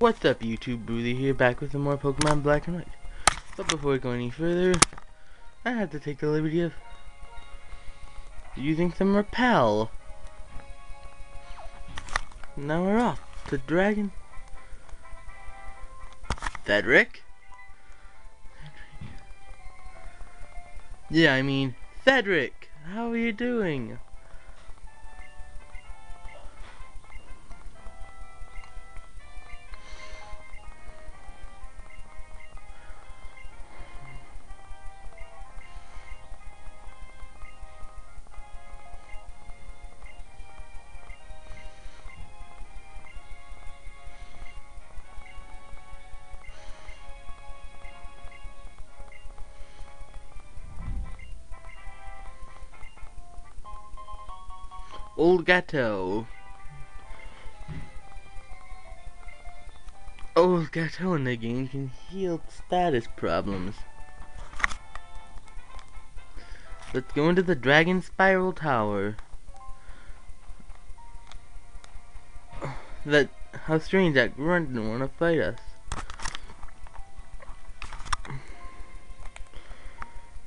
What's up YouTube, Bruly here, back with some more Pokemon Black and White. But before we go any further, I have to take the liberty of using some Repel. Now we're off to Dragon. Cedric? Yeah, I mean, Cedric! How are you doing? Old Gateau. Old Gateau in the game can heal status problems. Let's go into the Dragonspiral Tower. That how strange that grunt didn't want to fight us.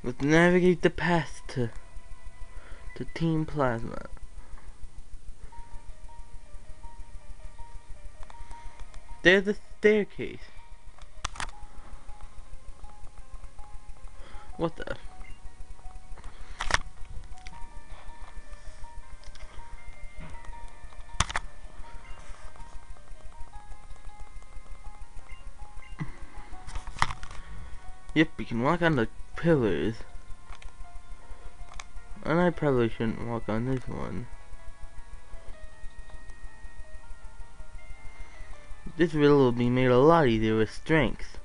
Let's navigate the path to to Team Plasma. There's a staircase. What the? Yep, we can walk on the pillars. And I probably shouldn't walk on this one. This riddle will be made a lot easier with strength.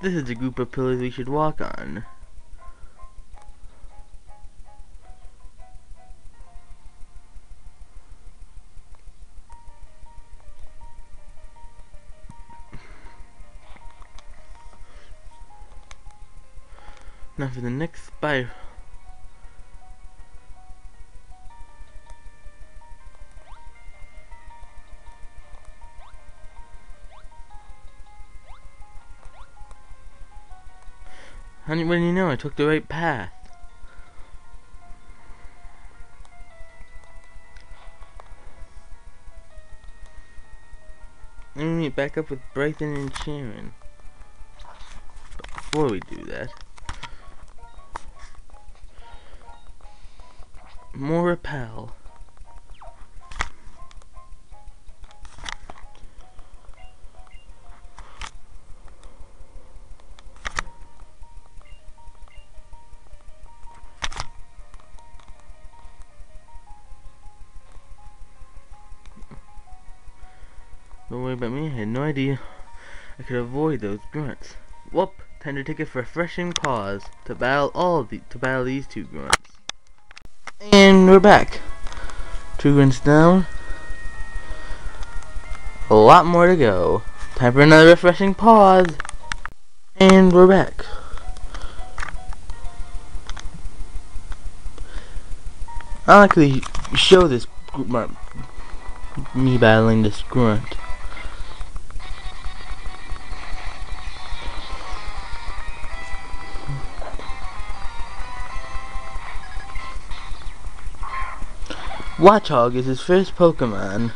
This is the group of pillars we should walk on. Now for the next spiral. How do you know I took the right path? Let me back up with Bryson and Cheren. Before we do that, more repel. Don't worry about me, I had no idea I could avoid those grunts. Whoop! Time to take a refreshing pause to battle all the to battle these two grunts. And we're back. Two grunts down. A lot more to go. Time for another refreshing pause. And we're back. I'll actually show this me battling this grunt. Watchog is his first Pokemon.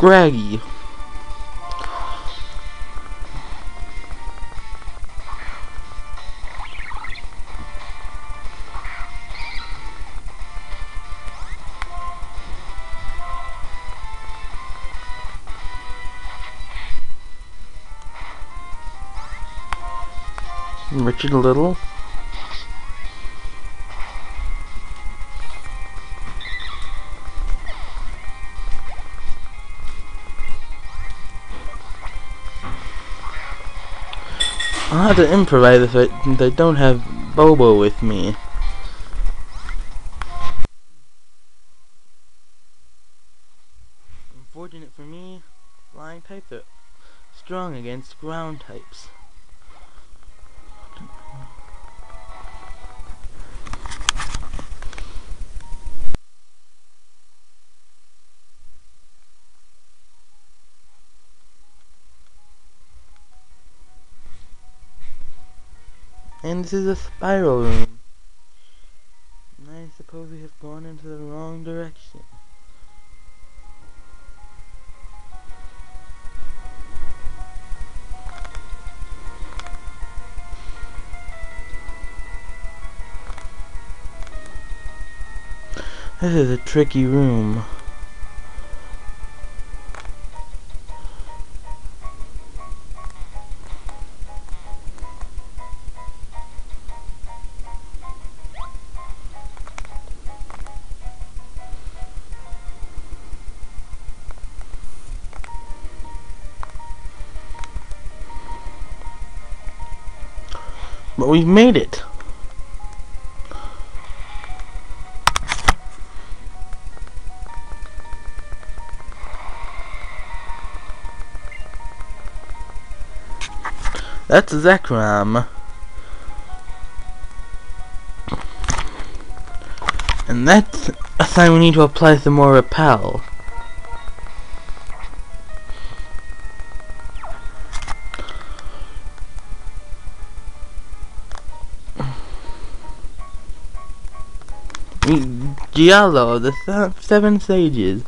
Scraggy. Richard Little. I'll have to improvise if I, since I don't have Bobo with me. Unfortunate for me, flying types are strong against ground types. And this is a spiral room. And I suppose we have gone into the wrong direction. This is a tricky room. But we've made it. That's Zekrom. And that's a sign we need to apply some more repel. Giallo, the seven sages.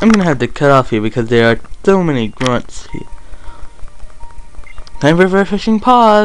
I'm gonna have to cut off here because there are so many grunts here. Time for refreshing pause.